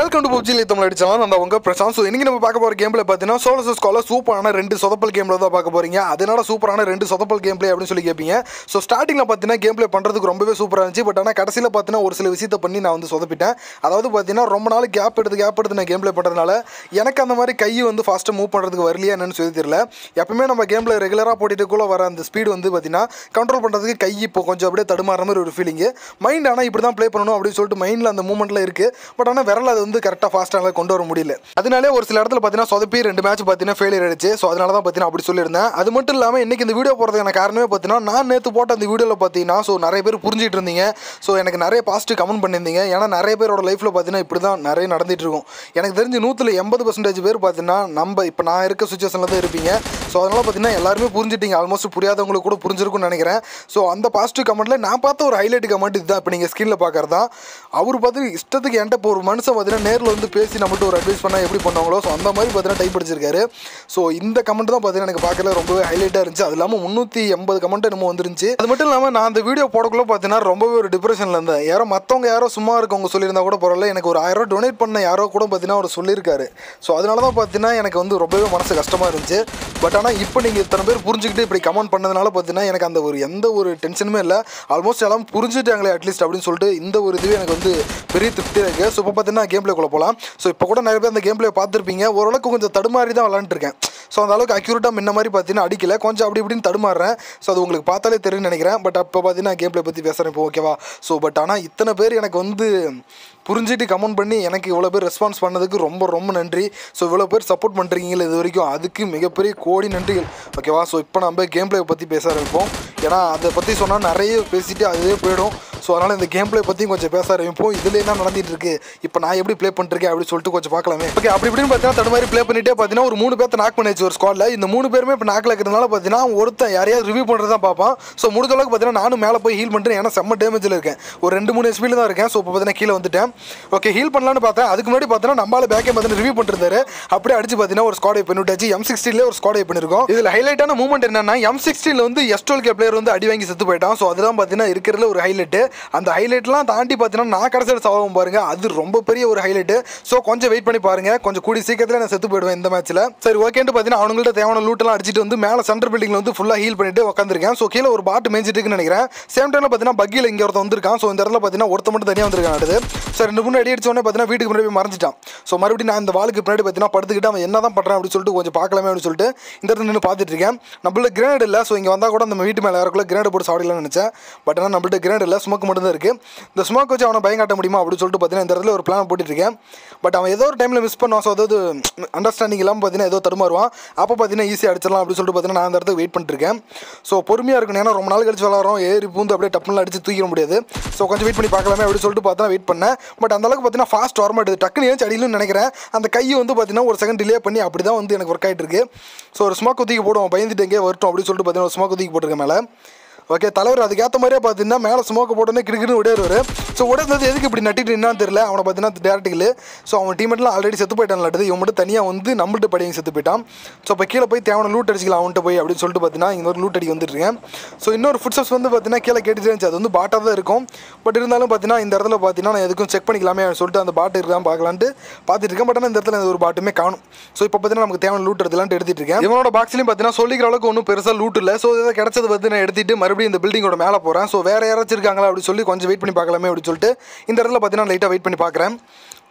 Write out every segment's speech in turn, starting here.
Welcome to PUBG Tamil அடிச்சாலும் அந்த உங்க பிரசாந்த் ஸோ இன்னைக்கு நம்ம பார்க்க போகிற கேமில் பார்த்தீங்கன்னா சோலசஸ் கால சூப்பரான ரெண்டு சொதப்பல் கேமில் தான் பார்க்க போறீங்க. அதனால சூப்பரான ரெண்டு சொதப்பல் கேம் பிளே அப்படின்னு சொல்லி கேட்பீங்க ஸோ ஸ்டார்டிங்கில் பார்த்தீங்கன்னா கேம் பிளே பண்ணுறதுக்கு ரொம்பவே சூப்பராக இருந்துச்சு. பட் ஆனால் கடைசியில் பார்த்தீங்கன்னா ஒரு சில விஷயத்தை பண்ணி நான் வந்து சொதப்பிட்டேன். அதாவது பார்த்தீங்கன்னா ரொம்ப நாள் கேப் எடுத்து கேப் எடுத்து நான் கேம் பிளே பண்ணுறதுனால எனக்கு அந்த மாதிரி கை வந்து ஃபாஸ்ட்டாக மூவ் பண்ணுறதுக்கு வரலையா என்னன்னு சொல்லி தெரியல. எப்பவுமே நம்ம கேமில் ரெகுலராக போட்டுட்டுக்குள்ளே வர அந்த ஸ்பீடு வந்து பார்த்தீங்கன்னா கண்ட்ரோல் பண்ணுறதுக்கு கை இப்போ கொஞ்சம் அப்படியே தடுமாற மாதிரி ஒரு ஃபீலிங்கு மைண்ட் ஆனால் இப்படி தான் ப்ளே பண்ணணும் அப்படின்னு சொல்லிட்டு மைண்டில் அந்த மூமெண்ட்டில் இருக்குது பட் ஆனால் விரல் அது வந்து கரெக்டாக ஃபாஸ்ட்டாக கொண்டு வர முடியல. அதனாலே ஒரு சில இடத்துல பார்த்தீங்கன்னா சொதப்பி ரெண்டு மேட்ச் பார்த்தீங்கன்னா ஃபெயிலியர் ஆயிடுச்சு. ஸோ அதனால தான் பார்த்தீங்கன்னா அப்படி சொல்லியிருந்தேன். அது மட்டும் இல்லாமல் இன்றைக்கி இந்த வீடியோ போகிறதுக்கான காரணமே பார்த்தீங்கன்னா நான் நேற்று போட்ட அந்த வீடியோவில் பார்த்தீங்கன்னா ஸோ நிறைய பேர் புரிஞ்சிட்டு இருந்தீங்க. ஸோ எனக்கு நிறைய பாசிட்டிவ் கமெண்ட் பண்ணியிருந்தீங்க. ஏன்னா நிறைய பேரோட லைஃப்பில் பார்த்தீங்கன்னா இப்படி தான் நிறைய நடந்துகிட்டு இருக்கும். எனக்கு தெரிஞ்சு நூற்றில் எண்பது பர்சன்டேஜ் பேர் பார்த்தீங்கன்னா நம்ம இப்போ நான் இருக்க சுச்சுவேஷனில் தான் இருப்பீங்க. ஸோ அதனால் பார்த்தீங்கன்னா எல்லாருமே புரிஞ்சிட்டீங்க. ஆல்மோஸ்ட் புரியாதவங்களுக்கு கூட புரிஞ்சிருக்கும்னு நினைக்கிறேன். ஸோ அந்த பாசிட்டிவ் கமெண்ட்டில் நான் பார்த்த ஒரு ஹைலைட் கமெண்ட் இதுதான். இப்போ நீங்கள் ஸ்க்ரீனில் பார்க்குறது தான் அவர் பார்த்து இஷ்டத்துக்கு என்கிட்ட இப்போ ஒரு மனுஷன் பார்த்தீங்கன்னா நேரில் வந்து பேசி நம்மகிட்ட ஒரு அட்வைஸ் பண்ணால் எப்படி பண்ணுவாங்களோ ஸோ அந்த மாதிரி பார்த்தீங்கன்னா டைப் அடிச்சிருக்காரு ஸோ இந்த கமெண்ட் தான் பார்த்தீங்கன்னா எனக்கு பார்க்கல ரொம்பவே ஹைலைட்டாக இருந்துச்சு. அது இல்லாமல் முந்நூற்றி எண்பது கமெண்ட் என்னமோ வந்துருந்துச்சு. அது மட்டும் இல்லாமல் நான் அந்த வீடியோ போடக்குள்ளே பார்த்தீங்கன்னா ரொம்பவே ஒரு டிப்ரெஷனில் இருந்தேன். யாரோ மற்றவங்க யாரோ சும்மா இருக்கவங்க சொல்லியிருந்தா கூட பரவாயில்ல. எனக்கு ஒரு ஆயிரம் டொனேட் பண்ண யாரோ கூட பார்த்தீங்கன்னா அவர் சொல்லியிருக்காரு. ஸோ அதனால தான் பார்த்தீங்கன்னா எனக்கு வந்து ரொம்பவே மனசு கஷ்டமாக இருந்துச்சு. பட் ஆனால் இப்போ நீங்கள் இத்தனை பேர் புரிஞ்சுக்கிட்டு இப்படி கமெண்ட் பண்ணதுனால பார்த்தீங்கன்னா எனக்கு அந்த ஒரு எந்த ஒரு டென்ஷனுமே இல்லை. ஆல்மோஸ்ட் எல்லாம் புரிஞ்சுட்டாங்களே அட்லீஸ்ட் அப்படின்னு சொல்லிட்டு இந்த ஒரு இதுவே எனக்கு வந்து பெரிய திருப்தியாக இருக்குது ஸோ இப்போ பார்த்தீங்கன்னா கேம் பிளேக்குள்ளே போகலாம் ஸோ இப்போ கூட நிறைய பேர் அந்த கேம் பிளே பார்த்துருப்பீங்க. ஓரளவுக்கு கொஞ்சம் தடுமாறி தான் விளாண்டுருக்கேன் ஸோ அந்த அளவுக்கு அக்யூரேட்டாக முன்ன மாதிரி பார்த்தீங்கன்னா அடிக்கல. கொஞ்சம் அப்படி இப்படின்னு தடுமாறுறேன். ஸோ அது உங்களுக்கு பார்த்தாலே தெரியும்னு நினைக்கிறேன். பட் அப்போ பார்த்தீங்கன்னா கேம் பிளே பற்றி பேசுகிறேன் இப்போ ஓகேவா ஸோ பட் ஆனால் இத்தனை பேர் எனக்கு வந்து புரிஞ்சுட்டு கமெண்ட் பண்ணி எனக்கு இவ்வளோ பேர் ரெஸ்பான்ஸ் பண்ணதுக்கு ரொம்ப ரொம்ப நன்றி. ஸோ இவ்வளோ பேர் சப்போர்ட் பண்ணுறீங்களே இது வரைக்கும். அதுக்கு மிகப்பெரிய கோடி நன்றிகள் ஓகேவா ஸோ இப்போ நம்ம கேம் பிளே பற்றி பேச ஆரம்பிப்போம். ஏன்னா அதை பற்றி சொன்னால் நிறைய பேசிட்டு அதுவே போயிடும். ஸோ அதனால் இந்த கேம் பிளே பற்றியும் கொஞ்சம் பேச ஆரம்பிப்போம் இதில் என்ன நடந்துட்டு இருக்கு இப்போ நான் எப்படி ப்ளே பண்ணிருக்கேன் அப்படின்னு சொல்லிட்டு கொஞ்சம் பார்க்கலாமே. ஓகே அப்படி இப்படின்னு பார்த்தீங்கன்னா தடு மாதிரி ப்ளே பண்ணிட்டே பார்த்தீங்கன்னா ஒரு மூணு பேர்த்த நாக் பண்ணிச்சு ஒரு ஸ்குவாடில் இந்த மூணு பேருமே இப்போ நாக்கில் இருக்கிறதுனால பார்த்தீங்கன்னா ஒருத்தன் யாரையாவது ரிவ்யூ பண்ணுறது தான் பார்ப்பான். ஸோ முடிஞ்ச அளவுக்கு பார்த்தீங்கன்னா நானும் மேலே போய் ஹீல் பண்ணிட்டு ஏன்னா செம்ம டேமேஜில் இருக்கேன். ஒரு ரெண்டு மூணு எஸ்பியில் தான் இருக்கேன். ஸோ இப்போ பார்த்தீங்கன்னா கீழே வந்துட்டேன். ஓகே ஹீல் பண்ணலான்னு பார்த்தேன். அதுக்கு முன்னாடி பார்த்தீங்கன்னா நம்மளால பேக்கே பார்த்தீங்கன்னா ரிவ்யூ பண்ணிருந்தாரு. அப்படியே அடிச்சு பார்த்தீங்கன்னா ஒரு ஸ்குவாடை பண்ணிவிட்டாச்சு எம் சிக்ஸ்டிலே ஒரு ஸ்குவாடை பண்ணிருக்கோம். இதில் ஹைலைட்டான மூமெண்ட் என்னன்னா எம் சிக்ஸ்டீனில் வந்து எஸ்டோல் கே பிளேயர் வந்து அடி வாங்கி செத்து போயிட்டான். ஸோ அதுதான் பார்த்தீங்கன்னா இருக்கிறதுல ஒரு ஹைலைட்டு அந்த ஹைலைட்லாம் தாண்டி பார்த்தீங்கன்னா நான் கடைசியில் சாவும் பாருங்கள் அது ரொம்ப பெரிய ஒரு ஹைலைட்டு ஸோ கொஞ்சம் வெயிட் பண்ணி பாருங்க. கொஞ்சம் கூடி சீக்கிரத்தில் நான் செத்து போயிடுவேன் இந்த மேட்ச்சில் சரி ஓகேன்ட்டு பார்த்தீங்கன்னா அவங்கள்ட்ட தேவையான லூட்டெல்லாம் அடிச்சிட்டு வந்து மேலே சென்டர் பில்டிங்கில் வந்து ஃபுல்லாக ஹீல் பண்ணிட்டு உட்காந்துருக்கேன் ஸோ கீழே ஒரு பாட்டு மேய்ச்சிட்டு இருக்குன்னு நினைக்கிறேன். சேம் டைமில் பார்த்தீங்கன்னா பக்கியில் இங்கே ஒருத்தன் வந்திருக்கான். ஸோ இந்த இடத்துல பார்த்தீங்கன்னா ஒருத்த மட்டும் தனியாக வந்திருக்கான் அடுத்து. ஸோ ரெண்டு மூணு அடி அடிச்சோடனே பார்த்தீங்கன்னா வீட்டுக்கு முன்னாடி போய் மறைஞ்சிட்டான். ஸோ மறுபடியும் நான் இந்த வாளுக்கு பின்னாடி பார்த்தீங்கன்னா படுத்துக்கிட்டு அவன் என்ன தான் பண்ணுறான் அப்படின்னு சொல்லிட்டு கொஞ்சம் பார்க்கலாமே அப்படின்னு சொல்லிட்டு இந்த இடத்துல நின்று பார்த்துட்டு இருக்கேன். நம்மள கிரேனேட் இல்லை. ஸோ இங்கே வந்தால் கூட நம்ம வீட்டு மேலே யாருக்குள்ள கிரேனேட் போட்டு சாப்பிடலாம்னு நினச்சேன். பட் ஆனால் நம்மள்ட்ட கிரேனேட் இல்லை. ஸ்மோக் மட்டும் தான் இருக்குது இந்த ஸ்மோக் வச்சு அவனை பயங்காட்ட முடியுமா அப்படின்னு சொல்லிட்டு பார்த்தீங்கன்னா இந்த இடத்துல ஒரு பிளான் போட்டுட்டு பட் அவன் ஏதோ ஒரு டைமில் மிஸ் பண்ணுவான். ஸோ அதாவது அண்டர்ஸ்டாண்டிங் இல்லாமல் பார்த்தீங்கன்னா ஏதோ தடுமாறுவான். அப்போ பார்த்தீங்கன்னா ஈஸியாக அடிச்சிடலாம் அப்படின்னு சொல்லிட்டு பார்த்தீங்கன்னா நான் அந்த இடத்துக்கு வெயிட் பண்ணிருக்கேன் ஸோ பொறுமையாக இருக்கணும். ஏன்னா ரொம்ப நாள் கழிச்சு விளாட்றோம் ஏறி பூந்து அப்படியே டப்புலாம் அடிச்சு தூக்கிட முடியாது. ஸோ கொஞ்சம் வெயிட் பண்ணி பார்க்கலாமே அப்படின்னு சொல்லிட்டு பார்த்தா வெயிட் பண்ணேன். பட் அந்த அளவுக்கு பார்த்தீங்கன்னா ஃபாஸ்ட் வர மாட்டேது டக்குன்னு ஏன் அடியிலும் நினைக்கிறேன். அந்த கையை வந்து பார்த்தீங்கன்னா ஒரு செகண்ட் டிலே பண்ணி அப்படி தான் வந்து எனக்கு ஒர்க் ஆகிட்டு இருக்கு. ஸோ ஒரு ஸ்மோக் தூக்கி போடுவோம். பயந்துட்டு எங்கேயே வரட்டும் அப்படின்னு சொல்லிட்டு பார்த்தீங்கன்னா ஒரு ஸ்மோக் தூக்கி போட்டிருக்கேன் மேலே. ஓகே தலைவர் அதுக்கேற்ற மாதிரியே பார்த்தீங்கன்னா மேலே ஸ்மோக்கை போட்டோன்னே கிடுக்குன்னு விடையாரு ஸோ உடனே எதுக்கு இப்படி நட்டிட்டு என்னான்னு தெரியல. அவனை பார்த்தீங்கன்னா டேரக்டில் ஸோ அவன் டீமெட்லாம் ஆல்ரெடி செத்து போயிட்டான் லட்டுது இவன் மட்டும் தனியாக வந்து நம்மள்ட்ட படியும் செத்து போயிட்டான். ஸோ இப்போ கீழே போய் தேவையான லூட் அடிச்சிக்கலாம் அவன்கிட்ட போய் அப்படின்னு சொல்லிட்டு பார்த்தீங்கன்னா இங்கே ஒரு லூட் அடிக்க வந்துட்டுருக்கேன் ஸோ இன்னொரு ஃபுட் ஸ்டெப்ஸ் வந்து பார்த்தீங்கன்னா கீழே கேட்டுட்டு இருந்துச்சு. அது வந்து பாட்டாக தான் இருக்கும். பட் இருந்தாலும் பார்த்தீங்கன்னா இந்த இடத்துல பார்த்தீங்கன்னா நான் எதுக்கும் செக் பண்ணிக்கலாமே சொல்லிட்டு அந்த பாட்டு இருக்கான் பார்க்கலான்ட்டு பார்த்துட்டு இருக்கேன். பட் ஆனால் இந்த இடத்துல ஒரு பாட்டுமே காணும். ஸோ இப்போ பார்த்தீங்கன்னா நமக்கு தேவையான லூட் எடுத்துலான்ட்டு எடுத்துட்டு இருக்கேன். இவனோட பாக்ஸ்லையும் பார்த்தீங்கன்னா சொல்லிக்கிற அளவுக்கு ஒன்றும் பெருசாக லூட் இல்லை. ஸோ இதை கிடச்சது பார்த்து நான் எடுத்துட்டு மறுபடியும் இந்த பில்டிங்கோட மேலே போகிறேன் ஸோ வேறு யாராச்சும் இருக்காங்களா? அப்படி சொல்லி கொஞ்சம் வெயிட் பண்ணி பார்க்கலாமே அப்படின்னு சொல்லிட்டு இந்த இடத்துல பார்த்தீங்கன்னா லைட்டாக வெயிட் பண்ணி பார்க்குறேன்.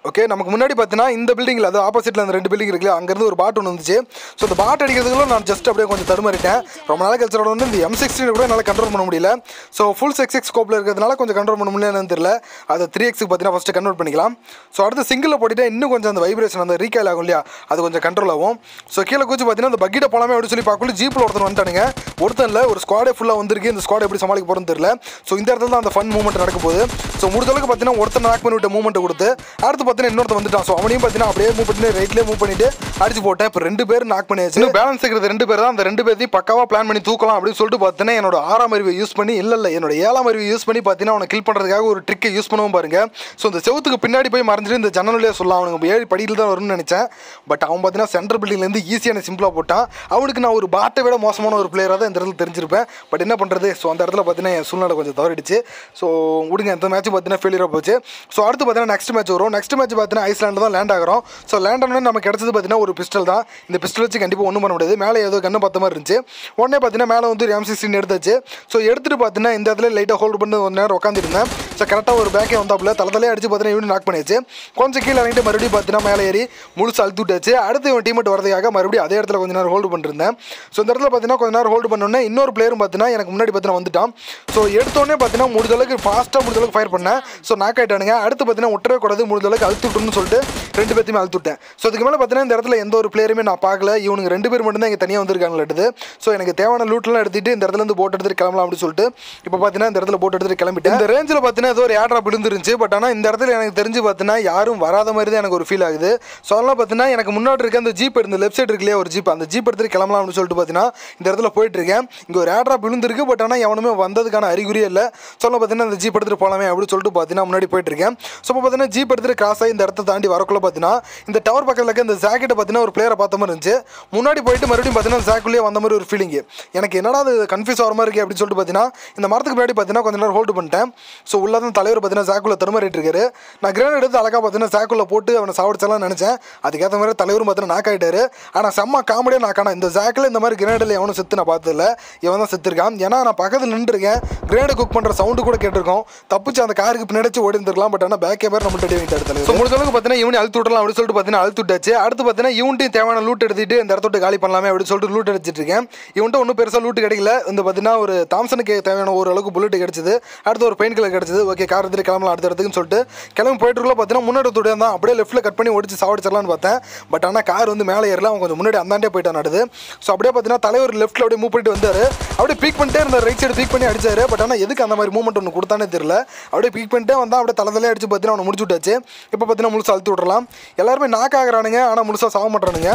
ஓகே நமக்கு முன்னாடி பார்த்தீங்கன்னா இந்த பில்டிங்கில் அது ஆப்போசிட்டில் அந்த ரெண்டு பில்டிங் இருக்குல்ல அங்கேருந்து ஒரு பாட் ஒன்று வந்துச்சு. ஸோ அந்த பாட் அடிக்கிறதுக்குள்ள நான் ஜஸ்ட் அப்படியே கொஞ்சம் தடுமாறிட்டேன். ரொம்ப நாள் கழிச்சோட வந்து இந்த எம் சிக்ஸ்டின் கூட என்னால் கண்ட்ரோல் பண்ண முடியல. ஸோ ஃபுல் சிக்ஸ் எக்ஸ் ஸ்கோப்பில் இருக்கிறதுனால கொஞ்சம் கண்ட்ரோல் பண்ண முடியலன்னு தெரியல. அதை த்ரீ எக்ஸுக்கு பார்த்தீங்கன்னா ஃபஸ்ட்டு கன்வெர்ட் பண்ணிக்கலாம். ஸோ அடுத்து சிங்கிளில் போட்டுட்டு இன்னும் கொஞ்சம் அந்த வைப்ரேஷன் அந்த ரீகால் ஆகும் இல்லையா? அது கொஞ்சம் கண்ட்ரோல் ஆகும். ஸோ கீழே கூச்சி பார்த்தீங்கன்னா அந்த பக்கெட்டை போலாமே அப்படின்னு சொல்லி பார்க்கல ஜீப்பில் ஒருத்தர் வந்துட்டானுங்க. ஒருத்தன் இல்லை ஒரு ஸ்குவாடே ஃபுல்லாக வந்திருக்கு. இந்த ஸ்குவாட் எப்படி சமாளிக்க போகிறோன்னு தெரியல. ஸோ இந்த இடத்துல தான் அந்த ஃபன் மூவ்மெண்ட் நடக்க போகுது. ஸோ முடிஞ்சளவுக்கு பார்த்தீங்கன்னா ஒருத்தன் நாக் பண்ணி விட்ட மூவ்மெண்ட் கொடுத்து அடுத்து பார்த்தீங்கன்னா இன்னொருத்தன் வந்துட்டான். ஸோ அவனையும் பார்த்தீங்கன்னா அப்படியே மூவ் பண்ணி ரைட்லேயே மூவ் பண்ணிட்டு அடிச்சு போட்டேன். இப்போ ரெண்டு பேர் நாக் பண்ணியாச்சு. பேலன்ஸ் இருக்கிறது ரெண்டு பேர் தான். அந்த ரெண்டு பேர்த்தையும் பக்காவாக பிளான் பண்ணி தூக்கலாம் அப்படின்னு சொல்லிட்டு பார்த்தீங்கன்னா என்னோட ஆறாம் அறிவை யூஸ் பண்ணி இல்லை இல்லை என்னோட ஏழாம் அறிவை யூஸ் பண்ணி பார்த்தீங்கன்னா அவனை கில் பண்ணுறதுக்காக ஒரு ட்ரிக்கை யூஸ் பண்ணவும் பாருங்க. ஸோ இந்த செவத்துக்கு பின்னாடி போய் மறைஞ்சிட்டு இந்த ஜன்னலே சொல்லலாம். அவனுக்கு ஏழு படியில் தான் வரும்னு நினச்சேன். பட் அவன் பார்த்தீங்கன்னா சென்ட்ரல் பில்டிங்லேருந்து ஈஸியான சிம்பிளாக போட்டான். அவனுக்கு நான் ஒரு பாட்டை விட மோசமான ஒரு பிளேயராக தான் இந்த இடத்துல தெரிஞ்சிருப்பேன். பட் என்ன பண்ணுறது ஸோ அந்த இடத்துல பார்த்தீங்கன்னா என் சூழ்நிலை கொஞ்சம் தவறிடுச்சு. ஸோ விடுங்க இந்த மேட்ச் பார்த்தீங்கன்னா ஃபெயிலியராக போச்சு. ஸோ அடுத்து பார்த்தீங்கன்னா நெக்ஸ்ட் மேட்ச் வரும். நெக்ஸ்ட் மேட்ச் பார்த்தீங்கன்னா ஐஸ்லாண்டு தான் லேண்ட் ஆகிறோம். ஸோ லேண்ட் ஆனோடனே நமக்கு கிடச்சது பார்த்தீங்கன்னா ஒரு பிஸ்டல் தான். இந்த பிஸ்டல் வச்சு கண்டிப்பாக ஒன்றும் பண்ண முடியாது. மேலே ஏதோ கண்ணு பார்த்த மாதிரி இருந்துச்சு. உடனே பார்த்தீங்கன்னா மேலே வந்து ஒரு எம் சிக்ஸ்டின் எடுத்தாச்சு. ஸோ எடுத்துட்டு பார்த்தீங்கன்னா இந்த இடத்துல லைட்டாக ஹோல்டு பண்ணி ஒரு நேரம் உட்காந்துருந்தேன் ஸோ கரெக்டாக ஒரு பேக்கே வந்தாப்புல தலை தலையே அடிச்சு பார்த்தீங்கன்னா இவனு நாக் பண்ணியாச்சு. கொஞ்சம் கீழே இறங்கிட்டு மறுபடியும் பார்த்தீங்கன்னா மேலே ஏறி முழுசு அழுத்து விட்டாச்சு அடுத்து இவன் டீமெட் வரதுக்காக மறுபடியும் அதே இடத்துல கொஞ்ச நேரம் ஹோல்டு பண்ணிருந்தேன். ஸோ இந்த இடத்துல பார்த்தீங்கன்னா கொஞ்ச நேரம் ஹோல்டு பண்ணோன்னே இன்னொரு பிளேயரும் பார்த்தீங்கன்னா எனக்கு முன்னாடி பார்த்தீங்கன்னா வந்துட்டான். ஸோ எடுத்தோடனே பார்த்தீங்கன்னா முடிஞ்ச அளவுக்கு ஃபாஸ்ட்டாக முடிஞ்ச அளவுக்கு ஃபயர் பண்ணேன். ஸோ நாக் ஆகிட்டானுங்க அடுத்து பார்த்தீங்கன்னா ஒட்டவே கூடாது முடிஞ்ச அளவுக்கு அழுத்து விட்டுருன்னு சொல்லிட்டு ரெண்டு பேர்த்தையுமே அழுத்து விட்டேன் ஸோ அதுக்கு மேலே பார்த்தீங்கன்னா இந்த இடத்துல எந்த ஒரு பிளேயருமே நான் பார்க்கல. இவனுங்க ரெண்டு பேர் மட்டும் தான் இங்கே தனியாக வந்திருக்காங்களாட்டுது. ஸோ எனக்கு தேவையான லூட்லாம் எடுத்துட்டு இந்த இடத்துல இருந்து போட் எடுத்துட்டு கிளம்பலாம் அப்படின்னு சொல்லிட்டு இப்போ பார்த்தீங்கன்னா இந்த இடத்துல போட் எடுத்துட்டு கிளம்பிட்டேன். இந்த ரேஞ்சில் பார்த்தீங்கன்னா ஏதோ ஒரு ஏட்ராப் விழுந்துருந்துச்சு. பட் ஆனால் இந்த இடத்துல எனக்கு தெரிஞ்சு பார்த்தீங்கன்னா யாரும் வராத மாதிரி தான் எனக்கு ஒரு ஃபீல் ஆகுது. ஸோ அதெல்லாம் பார்த்தீங்கன்னா எனக்கு முன்னாடி இருக்க அந்த ஜீப் இந்த லெஃப்ட் சைடு இருக்குல்லையா ஒரு ஜீப் அந்த ஜீப் எடுத்துட்டு கிளம்பலாம் அப்படின்னு சொல்லிட்டு பார்த்தீங்கன்னா இந்த இடத்துல போயிட்டுருக்கேன். இங்கே ஒரு ஏட்ராப் விழுந்திருக்கு. பட் ஆனால் எவனுமே வந்ததுக்கான அறிகுறியே இல்லை. சொல்ல பார்த்தீங்கன்னா அந்த ஜீப் எடுத்துட்டு போகலாமே அப்படின்னு சொல்லிட்டு பார்த்தீங்கன்னா முன்னாடி போயிட்டு இருக்கேன் ஸோ இப்போ பார்த்தீங்கன்னா ஜீப் எடுத்துகிட்டு கிராஸ் ஆகி இந்த இடத்த தாண்டி வரக்குள்ள பார்த்தீங்கன்னா இந்த டவர் பக்கத்தில் இருக்க இந்த ஜாக்கெட்டை பார்த்தீங்கன்னா ஒரு பிளேயரை பார்த்த மாதிரி இருந்துச்சு. முன்னாடி போயிட்டு மறுபடியும் பார்த்தீங்கன்னா ஜாக்குள்ளேயே வந்த மாதிரி ஒரு ஃபீலிங் எனக்கு என்னடா அது கன்ஃபியூஸ் ஆகிற மாதிரி இருக்குது அப்படின்னு சொல்லிட்டு பார்த்தீங்கன்னா இந்த மரத்துக்கு முன்னாடி பார்த்தீங்கன்னா கொஞ்ச நேரம் ஹோல்டு பண்ணிட்டேன். ஸோ உள்ளே தான் தலைவர் பார்த்தீங்கன்னா ஜாக்குள்ள தருமாறிட்டு இருக்காரு நான் கிரேட் எடுத்து அழகாக பார்த்தீங்கன்னா ஜாக்குள்ள போட்டு அவனை சாவடிச்சலாம் நினச்சேன். அதுக்கேற்ற மாதிரி தலைவரும் பார்த்தீங்கன்னா நாக் ஆகிட்டாரு ஆனால் செம்ம காமெடியாக நான் காணா இந்த ஜாக்கில் இந்த மாதிரி கிரேனடில் எவனும் செத்து நான் பார்த்ததில்ல. இவன் தான் செத்துருக்கான். ஏன்னா நான் பக்கத்தில் நின்றுருக்கேன். கிரேடு குக் பண்ணுற சவுண்டு கூட கேட்டிருக்கோம். தப்பிச்சு அந்த காருக்கு பின்னாடி ஓடி இருந்திருக்கலாம் பட் ஆனால் பேக் கேமரா நம்ம அடி வாங்கிட்டாரு தலைவர். ஸோ முடிஞ்ச அளவுக்கு பார்த்தீங்கன்னா இவனி அழுத்து விடலாம் அப்படின்னு சொல்லிட்டு பார்த்தீங்கன்னா அழுத்து விட்டாச்சு அடுத்து பார்த்தீங்கன்னா இவன்ட்டையும் தேவையான லூட் எடுத்துட்டு இந்த இடத்த காலி பண்ணலாமே அப்படின்னு சொல்லிட்டு லூட் அடிச்சிட்டு இருக்கேன். இவன்ட்டு ஒன்றும் பெருசாக லூட் கிடைக்கல. இந்த பார்த்தீங்கன்னா ஒரு தாம்சனுக்கு தேவையான ஒரு அளவுக்கு புல்லட் கிடைச்சது. அடுத்து ஒரு பெயின் கிளர் கிடைச்சது. ஓகே கார் எடுத்துட்டு கிளம்பலாம் அடுத்த இடத்துக்குன்னு சொல்லிட்டு. கிளம்பி போயிட்டு பார்த்தீங்கன்னா முன்னாடி தான். அப்படியே லெஃப்ட்டில் கட் பண்ணி ஒடிச்சு சாவடிச்சிடலாம்னு பார்த்தேன். பட் ஆனால் கார் வந்து மேலே ஏறல. அவன் கொஞ்சம் முன்னாடி அந்தாண்டே போயிட்டான் நடுது ஸோ அப்படியே பார்த்தீங்கன்னா தலைவர் லெஃப்ட்டில் அப்படியே மூவ் பண்ணிட்டு வந்தார். அப்படியே பீக் பண்ணிட்டே இருந்தார். ரைட் சைடு பீக் பண்ணி அடிச்சாரு. பட் ஆனால் எதுக்கு அந்த மாதிரி மூவ்மெண்ட் ஒன்று கொடுத்தானே தெரியல. அப்படியே பீக் பண்ணிட்டே வந்தால் அப்படியே தலை தலையே அடிச்சு பார்த்தீங்கன்னா அவனை முடிச்சு விட்டாச்சு. இப்போ பார்த்தீங்கன்னா முழுசு அழுத்து விட்றலாம் எல்லாருமே நாக் ஆகுறானுங்க. ஆனால் முழுசாக சாக மாட்டானுங்க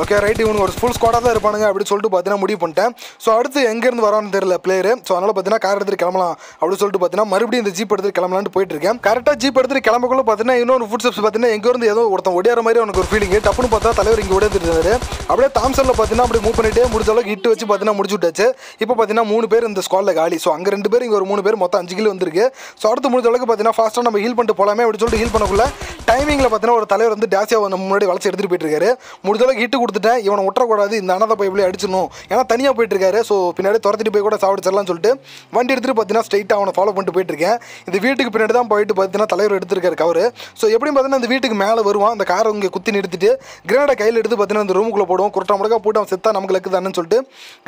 ஓகே ரைட் இவனுக்கு ஒரு ஃபுல் ஸ்குவாடாக தான் இருப்பானுங்க அப்படின்னு சொல்லிட்டு பார்த்தீங்கன்னா முடிவு பண்ணிட்டேன். ஸோ அடுத்து எங்கேருந்து வரான்னு தெரியல பிளேயர் ஸோ அதனால் பார்த்தீங்கன்னா கார் எடுத்துட்டு கிளம்பலாம் அப்படின்னு சொல்லிட்டு பார்த்தீங்கன்னா மறுபடியும் இந்த ஜீப் எடுத்துட்டு கிளம்பலான்னு போயிட்டு இருக்கேன். கரெக்டாக ஜீப் எடுத்துட்டு கிளம்பக்குள்ள பார்த்தீங்கன்னா இன்னொரு ஃபுட் ஸ்டெப்ஸ் பார்த்தீங்கன்னா எங்கேருந்து ஏதோ ஒருத்தன் ஒடியார மாதிரி அவனுக்கு ஒரு ஃபீலிங் டப்புன்னு பார்த்தா தலைவர் இங்கே ஓடிட்டு இருந்தார். அப்படியே தாம்சனில் பார்த்தீங்கன்னா அப்படியே மூவ் பண்ணிட்டே முடிஞ்ச அளவுக்கு ஹிட் வச்சு பார்த்தீங்கன்னா முடிச்சு விட்டாச்சு. இப்போ பார்த்தீங்கன்னா மூணு பேர் இந்த ஸ்குவாடில் காலி. ஸோ அங்கே ரெண்டு பேர் இங்கே ஒரு மூணு பேர் மொத்தம் அஞ்சு கிலோ வந்திருக்கு. ஸோ அடுத்து முடிஞ்ச அளவுக்கு பார்த்தீங்கன்னா ஃபாஸ்ட்டாக நம்ம ஹீல் பண்ணிட்டு போகலாமே அப்படின்னு சொல்லிட்டு ஹீல் பண்ணக்குள்ள டைமிங்கில் பார்த்தீங்கன்னா ஒரு தலைவர் வந்து டேசியாக நம்ம முன்னாடி வளர்ச்சி எடுத்துகிட்டு போயிட்டு இருக்காரு. முடிஞ்ச அளவுக்கு ஹிட்டு கொடுத்துட்டேன். இவனை விட்டுறக்கூடாது இந்த அனாதை பைப்லேயே அடிச்சிடணும். ஏன்னா தனியாக போயிட்டு இருக்காரு ஸோ பின்னாடி துரத்திட்டு போய் கூட சாப்பிடுச்சிடலாம்னு சொல்லிட்டு வண்டி எடுத்துகிட்டு பார்த்தீங்கன்னா ஸ்ட்ரைட்டாக அவனை ஃபாலோ பண்ணிட்டு போயிட்டுருக்கேன். இந்த வீட்டுக்கு பின்னாடி தான் போயிட்டு பார்த்தீங்கன்னா தலைவர் எடுத்திருக்காரு கவர் ஸோ எப்படியும் பார்த்தீங்கன்னா இந்த வீட்டுக்கு மேலே வருவான். அந்த காரை இங்கே குத்தி நிறுத்திட்டு கிரேனடை கையில் எடுத்து பார்த்தீங்கன்னா இந்த ரூமுக்குள்ளே போடுவோம். குரட்டா முடக்கா போட்டு அவன் செத்தா நமக்கு லக்குதானு சொல்லிட்டு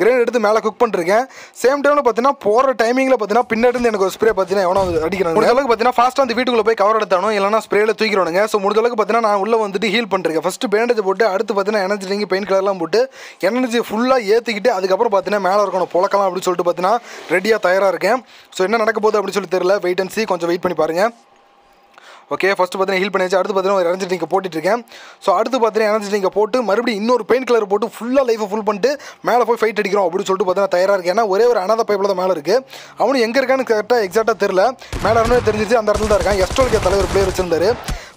கிரேனட் எடுத்து மேலே குக் பண்ணிருக்கேன் சேம் டைமில் பார்த்தீங்கன்னா போகிற டைமிங்கில் பார்த்தீங்கன்னா பின்னாடி இருந்து எனக்கு ஒரு ஸ்ப்ரே பார்த்தீங்கன்னா எவனோ அடிக்கிறாங்க அளவுக்கு பார்த்தீங்கன்னா ஃபாஸ்ட்டாக அந்த வீட்டுக்குள்ளே போய் கவர் எடுத்தானோ இல்லைனா ஸ்ப்ரேல தூக்கிடுவானுங்க. ஸோ முடிஞ்ச அளவுக்கு பார்த்தீங்கன்னா நான் உள்ளே வந்துட்டு ஹீல் பண்ணிருக்கேன் ஃபஸ்ட்டு பேண்டேஜ் போட்டு அடுத்து பார்த்தீங்கன்னா எனர்ஜி ட்ரிங்க் பெயின் கலர்லாம் போட்டு எனர்ஜி ஃபுல்லாக ஏற்றிக்கிட்டு அதுக்கப்புறம் பார்த்தீங்கன்னா மேலே இருக்கணும் புழக்கலாம் அப்படின்னு சொல்லிட்டு பார்த்தீங்கன்னா ரெடியாக தயாராக இருக்கேன். ஸோ என்ன நடக்க போகுது அப்படின்னு சொல்லி தெரியல. வெயிட் அண்ட் சி கொஞ்சம் வெயிட் பண்ணி பாருங்கள் ஓகே ஃபஸ்ட்டு பார்த்தீங்கன்னா ஹீல் பண்ணியாச்சு. அடுத்து பார்த்தீங்கன்னா ஒரு எனர்ஜி ட்ரிங்கை போட்டுட்டு இருக்கேன். ஸோ அடுத்து பார்த்தீங்கன்னா எனர்ஜி ட்ரிங்கை போட்டு மறுபடியும் இன்னொரு பெயின் கலர் போட்டு ஃபுல்லாக லைஃபை ஃபுல் பண்ணிட்டு மேலே போய் ஃபைட் அடிக்கிறோம் அப்படின்னு சொல்லிட்டு பார்த்தீங்கன்னா தயாராக இருக்கேன். ஏன்னா ஒரே ஒரு அனாத பைப்பில் தான் மேலே இருக்குது அவனு எங்கே இருக்கான்னு கரெக்டாக எக்ஸாக்டாக தெரியல. மேலே அவனு தெரிஞ்சிச்சு அந்த இடத்துல தான் இருக்கான். எஸ்ட்ரோல் தலைவர் பிளேயர் வச்சிருந்தாரு.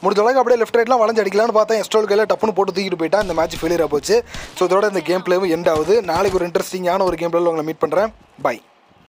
முடிஞ்ச அளவுக்கு அப்படியே லெஃப்ட் ரைட்லாம் வளைஞ்சு அடிக்கலாம்னு பார்த்தா எஸ்ட்ரோல் கையில் டப்புன்னு போட்டு தூக்கிட்டு போயிட்டா இந்த மேட்ச் ஃபெயிலியர் போச்சு. ஸோ இதோட இந்த கேம் பிளேவும் எண்ட் ஆகுது. நாளைக்கு ஒரு இன்ட்ரெஸ்டிங்கான ஒரு கேம் பிளேவில் உங்களை மீட் பண்ணுறேன் பை